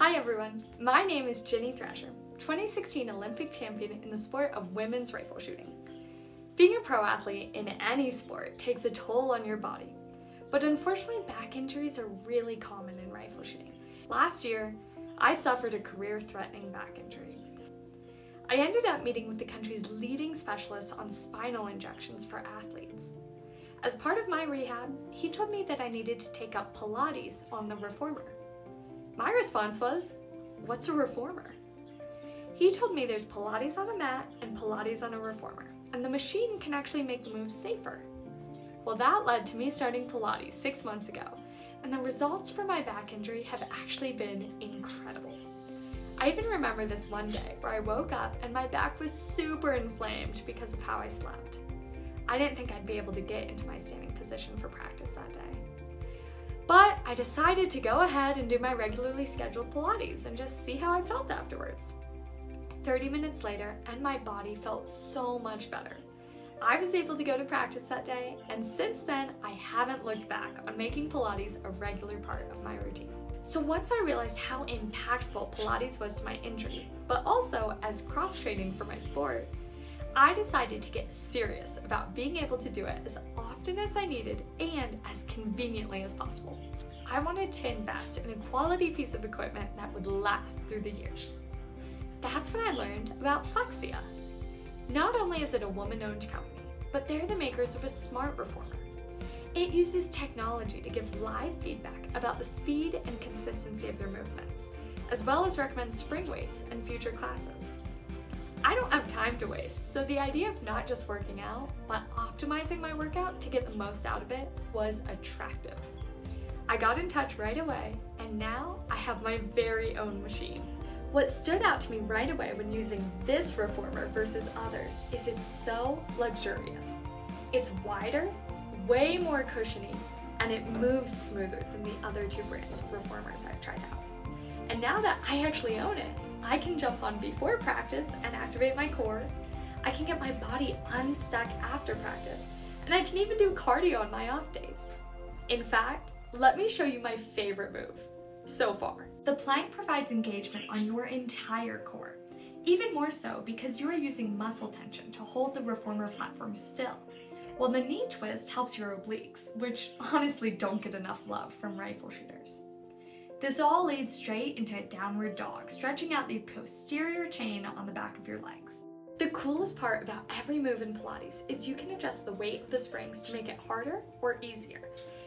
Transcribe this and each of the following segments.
Hi everyone, my name is Ginny Thrasher, 2016 Olympic champion in the sport of women's rifle shooting. Being a pro athlete in any sport takes a toll on your body, but unfortunately back injuries are really common in rifle shooting. Last year, I suffered a career-threatening back injury. I ended up meeting with the country's leading specialist on spinal injections for athletes. As part of my rehab, he told me that I needed to take up Pilates on the reformer. My response was, what's a reformer? He told me there's Pilates on a mat and Pilates on a reformer, and the machine can actually make the moves safer. Well, that led to me starting Pilates six months ago, and the results for my back injury have actually been incredible. I even remember this one day where I woke up and my back was super inflamed because of how I slept. I didn't think I'd be able to get into my standing position for practice that day. I decided to go ahead and do my regularly scheduled Pilates and just see how I felt afterwards. 30 minutes later, and my body felt so much better. I was able to go to practice that day, and since then, I haven't looked back on making Pilates a regular part of my routine. So once I realized how impactful Pilates was to my injury, but also as cross-training for my sport, I decided to get serious about being able to do it as often as I needed and as conveniently as possible. I wanted to invest in a quality piece of equipment that would last through the years. That's when I learned about Flexia. Not only is it a woman-owned company, but they're the makers of a smart reformer. It uses technology to give live feedback about the speed and consistency of their movements, as well as recommend spring weights and future classes. I don't have time to waste, so the idea of not just working out, but optimizing my workout to get the most out of it was attractive. I got in touch right away, and now I have my very own machine. What stood out to me right away when using this reformer versus others is it's so luxurious. It's wider, way more cushiony, and it moves smoother than the other two brands of reformers I've tried out. And now that I actually own it, I can jump on before practice and activate my core. I can get my body unstuck after practice, and I can even do cardio on my off days. In fact, let me show you my favorite move so far. The plank provides engagement on your entire core, even more so because you are using muscle tension to hold the reformer platform still, while the knee twist helps your obliques, which honestly don't get enough love from rifle shooters. This all leads straight into a downward dog, stretching out the posterior chain on the back of your legs. The coolest part about every move in Pilates is you can adjust the weight of the springs to make it harder or easier,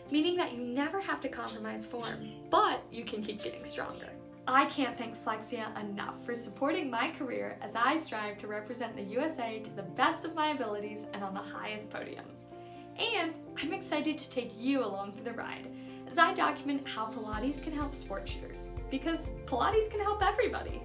meaning that you never have to compromise form, but you can keep getting stronger. I can't thank Flexia enough for supporting my career as I strive to represent the USA to the best of my abilities and on the highest podiums. And I'm excited to take you along for the ride as I document how Pilates can help sport shooters, because Pilates can help everybody.